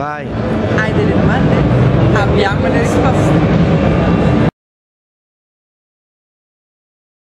Vai. Hai delle domande? Abbiamo le risposte.